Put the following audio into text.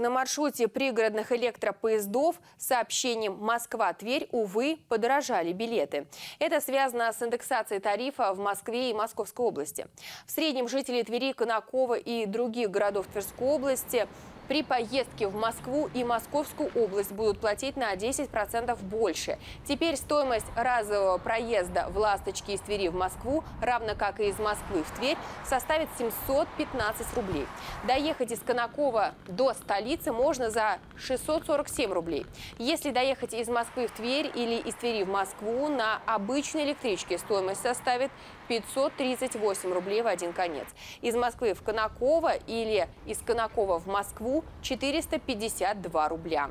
На маршруте пригородных электропоездов с сообщением «Москва-Тверь», увы, подорожали билеты. Это связано с индексацией тарифа в Москве и Московской области. В среднем жители Твери, Конакова и других городов Тверской области при поездке в Москву и Московскую область будут платить на 10% больше. Теперь стоимость разового проезда в «Ласточке» из Твери в Москву, равно как и из Москвы в Тверь, составит 715 рублей. Доехать из Конакова до столицы можно за 647 рублей. Если доехать из Москвы в Тверь или из Твери в Москву, на обычной электричке стоимость составит 538 рублей в один конец. Из Москвы в Конаково или из Конакова в Москву 452 рубля.